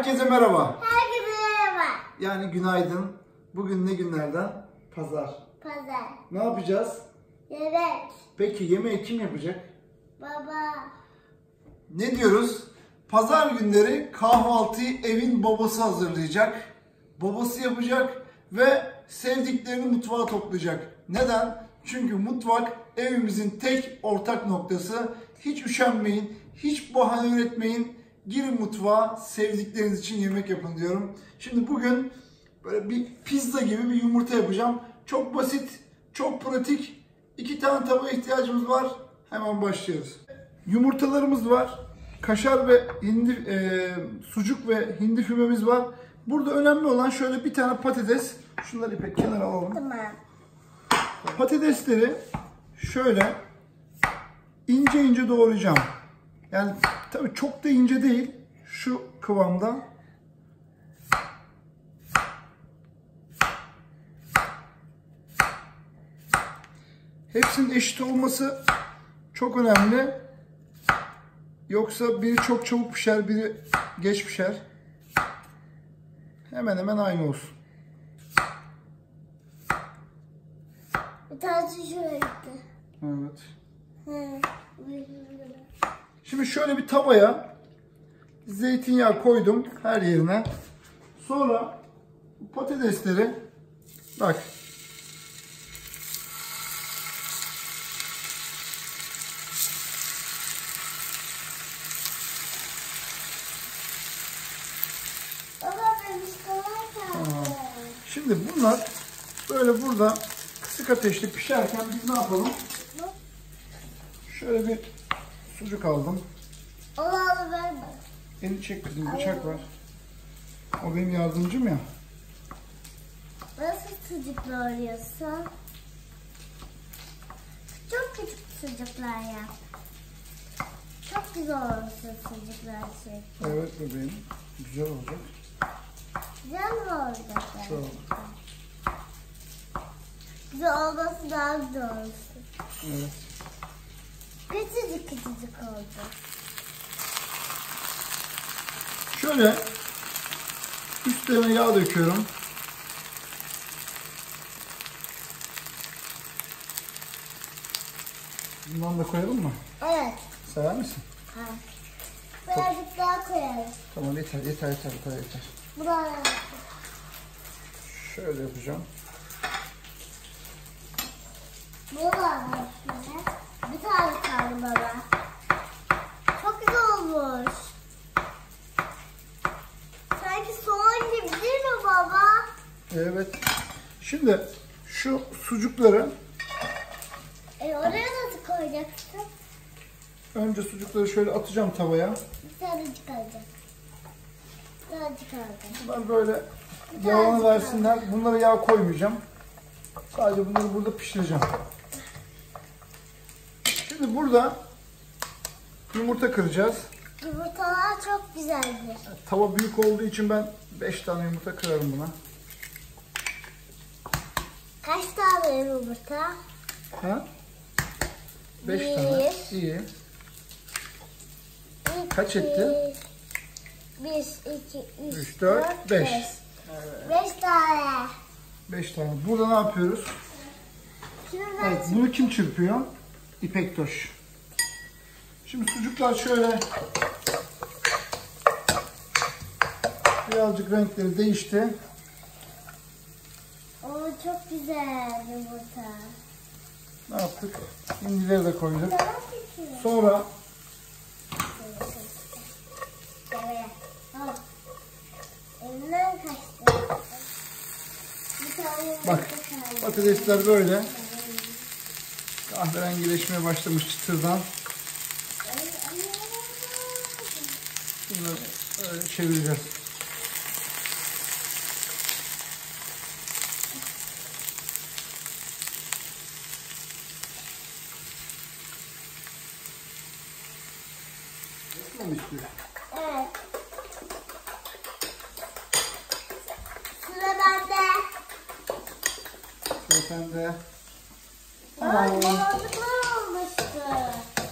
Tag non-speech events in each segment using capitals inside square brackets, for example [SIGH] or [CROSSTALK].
Herkese merhaba. Herkese merhaba. Yani günaydın. Bugün ne günlerden? Pazar. Pazar. Ne yapacağız? Yemek. Peki yemeği kim yapacak? Baba. Ne diyoruz? Pazar günleri kahvaltıyı evin babası hazırlayacak. Babası yapacak ve sevdiklerini mutfağa toplayacak. Neden? Çünkü mutfak evimizin tek ortak noktası. Hiç üşenmeyin, hiç bahane üretmeyin. Girin mutfağa, sevdikleriniz için yemek yapın diyorum. Şimdi bugün böyle bir pizza gibi bir yumurta yapacağım. Çok basit, çok pratik. İki tane tava ihtiyacımız var. Hemen başlıyoruz. Yumurtalarımız var. Kaşar ve hindi, e, sucuk ve hindi fümemiz var. Burada önemli olan şöyle bir tane patates. Şunları ipek kenara alalım. Tamam. Patatesleri şöyle ince ince doğrayacağım. Yani tabii çok da ince değil. Şu kıvamda. Hepsinin eşit olması çok önemli. Yoksa biri çok çabuk pişer, biri geç pişer. Hemen hemen aynı olsun. Bir tanesi şuraya gitti. Evet. Hı. Şimdi şöyle bir tavaya zeytinyağı koydum her yerine. Sonra patatesleri bak şimdi bunlar böyle burada kısık ateşte pişerken biz ne yapalım? Şöyle bir sucuk aldım. Onu al ver. Elini çek kızım bıçak var. O benim yardımcım ya. Nasıl sucukla arıyorsun? Çok küçük sucuklar yap. Çok güzel olursun sucuklar şey. Evet bebeğim. Güzel olacak. Güzel mi olacak? Çok. Güzel olması daha güzel olsun. Evet. Küçücük küçücük oldu. Şöyle üstlerine yağ döküyorum. Bundan da koyalım mı? Evet. Sever misin? Ha. Birazcık daha koyarız. Tamam yeter yeter yeter bu kadar yeter. Bu da Şöyle yapacağım. bu da üstüne. Bir tane kaldı baba. Çok güzel olmuş. Sanki soğan gibi değil mi baba? Evet. Şimdi şu sucukları E oraya nasıl koyacaksın? önce sucukları şöyle atacağım tavaya. Bir tanecik alacak. Bir tanecik alacak. Bunlar böyle yağını versinler. Bunlara yağ koymayacağım. Sadece bunları burada pişireceğim. Şimdi burada yumurta kıracağız. Yumurtalar çok güzeldir. Tava büyük olduğu için ben 5 tane yumurta kırarım buna. Kaç tane yumurta? Ha? 5 Bir. tane. İyi. Kaç etti? 1, 2, 3, Üç, dört, beş. 5 tane. 5 tane. Burada ne yapıyoruz? Evet, bunu kim çırpıyor? İpek Toş. Şimdi sucuklar şöyle birazcık renkleri değişti. O çok güzel yumurta. Ne yaptık? Hindileri de koyduk. Sonra bak patatesler böyle kahverengileşmeye başlamış çıtırdan. Bunları öyle çevireceğiz. Yapma mı? Evet. Sıra bende. Sıra sende. Olmuştu.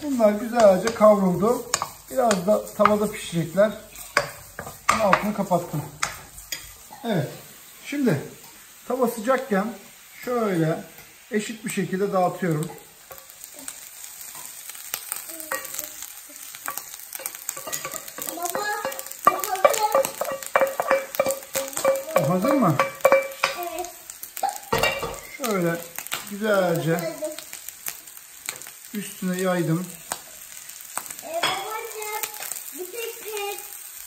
Bunlar güzelce kavruldu. Biraz da tavada pişecekler. Şimdi altını kapattım. Evet. Şimdi tava sıcakken şöyle eşit bir şekilde dağıtıyorum. Baba, hazır. Hazır mı? Evet. Şöyle güzelce. Üstüne yaydım. E babacığım, bir tek pe-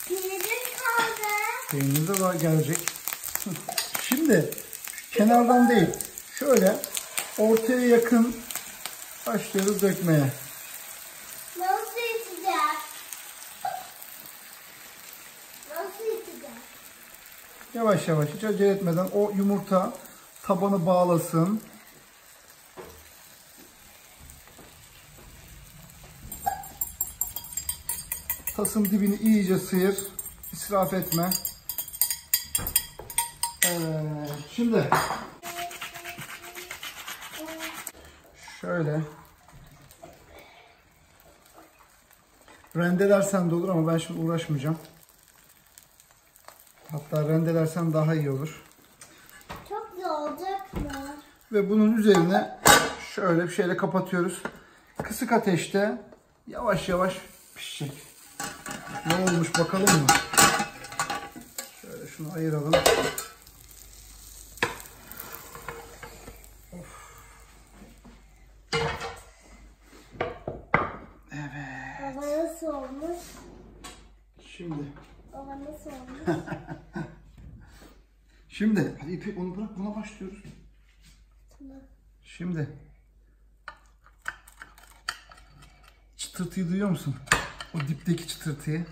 peynirim kaldı. Peynir de var gelecek. Şimdi kenardan değil. Şöyle ortaya yakın başlıyoruz dökmeye. Nasıl içeceğiz? Nasıl içeceğiz? Yavaş yavaş hiç acele etmeden o yumurta tabanı bağlasın. Tasın dibini iyice sıyır. İsraf etme. Evet, şimdi şöyle rendelersen de olur ama ben şimdi uğraşmayacağım. Hatta rendelersen daha iyi olur. Çok güzel olacak mı? Ve bunun üzerine şöyle bir şeyle kapatıyoruz. Kısık ateşte yavaş yavaş pişecek. Ne olmuş bakalım mı? Şöyle şunu ayıralım. Baba nasıl olmuş? Şimdi. Baba nasıl olmuş? [LAUGHS] Şimdi. Hadi İpek onu bırak buna başlıyoruz. Tamam. Şimdi. Çıtırtıyı duyuyor musun? O dipteki çıtırtıyı.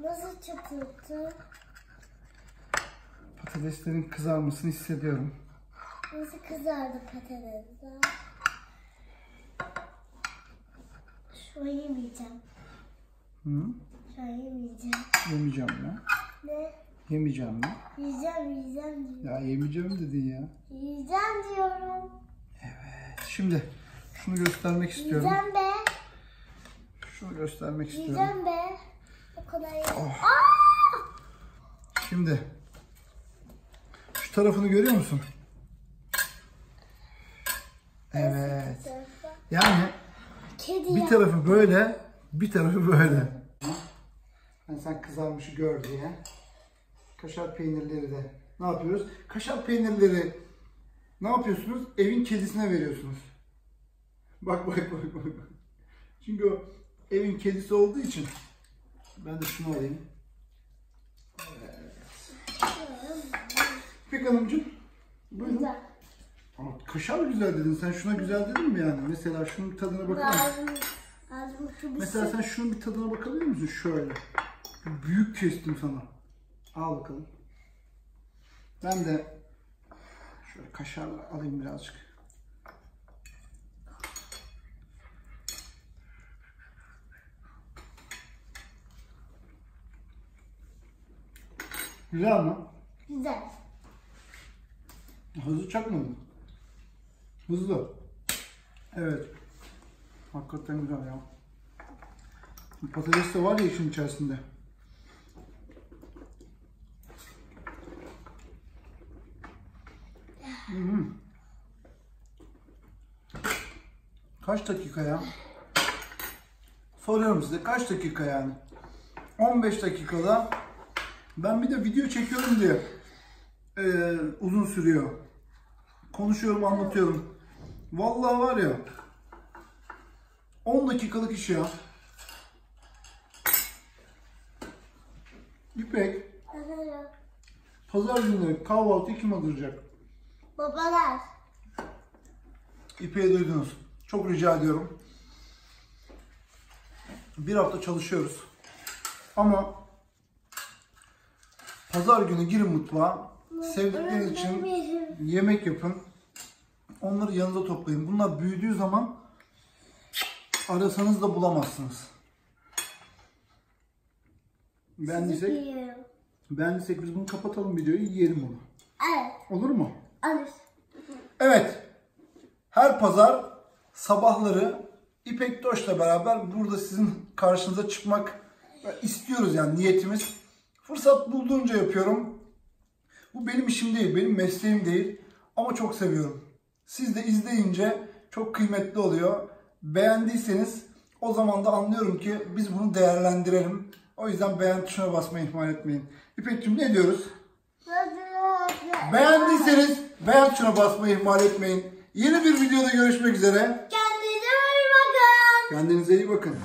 Nasıl çıtırtı? Patateslerin kızarmasını hissediyorum. Nasıl kızardı patatesler? Şu an yemeyeceğim. Hı? Şu an yemeyeceğim. Yemeyeceğim ya. Ne? Yemeyeceğim ya. Yiyeceğim, yiyeceğim diyorum. Ya yemeyeceğim dedin ya. Yiyeceğim diyorum. Şimdi şunu göstermek istiyorum. Yiyeceğim be. Şunu göstermek istiyorum. Yiyeceğim be. O kadar ye- Oh. Aa! Şimdi şu tarafını görüyor musun? Evet. Yani Kedi bir tarafı böyle, bir tarafı böyle. Yani sen kızarmışı gör diye. Kaşar peynirleri de ne yapıyoruz? Kaşar peynirleri ne yapıyorsunuz? Evin kedisine veriyorsunuz. Bak bak bak bak. bak. Çünkü o evin kedisi olduğu için ben de şunu alayım. İpek Hanımcığım. Buyurun. Güzel. Ama kaşar güzel dedin. Sen şuna güzel dedin mi yani? Mesela şunun tadına bakar mısın? Mesela sen şunun bir tadına bakabilir misin? Şöyle. Büyük kestim sana. Al bakalım. Ben de şöyle kaşarla alayım birazcık. Güzel mi? Güzel. Hızlı çakmadın. Hızlı. Evet. Hakikaten güzel ya. Patates de var ya işin içerisinde. Hı hı. Kaç dakika ya? Soruyorum size kaç dakika yani? 15 dakikada ben bir de video çekiyorum diye eee, uzun sürüyor. Konuşuyorum, anlatıyorum. Vallahi var ya 10 dakikalık iş ya. İpek, pazar günleri kahvaltıyı kim hazırlayacak? Babalar. İpek'i duydunuz. Çok rica ediyorum. Bir hafta çalışıyoruz. Ama pazar günü girin mutfağa. Sevdikleriniz için yemek yapın. Onları yanınıza toplayın. Bunlar büyüdüğü zaman arasanız da bulamazsınız. Beğendiysek, beğendiysek biz bunu kapatalım videoyu yiyelim bunu. Evet. Olur mu? Alır. Evet. Her pazar sabahları İpek Doş'la beraber burada sizin karşınıza çıkmak istiyoruz yani niyetimiz. Fırsat bulduğunca yapıyorum. Bu benim işim değil, benim mesleğim değil ama çok seviyorum. Siz de izleyince çok kıymetli oluyor. Beğendiyseniz o zaman da anlıyorum ki biz bunu değerlendirelim. O yüzden beğen tuşuna basmayı ihmal etmeyin. İpek'cim ne diyoruz? Beğendiyseniz beğen tuşuna basmayı ihmal etmeyin. Yeni bir videoda görüşmek üzere. Kendinize iyi bakın. Kendinize iyi bakın.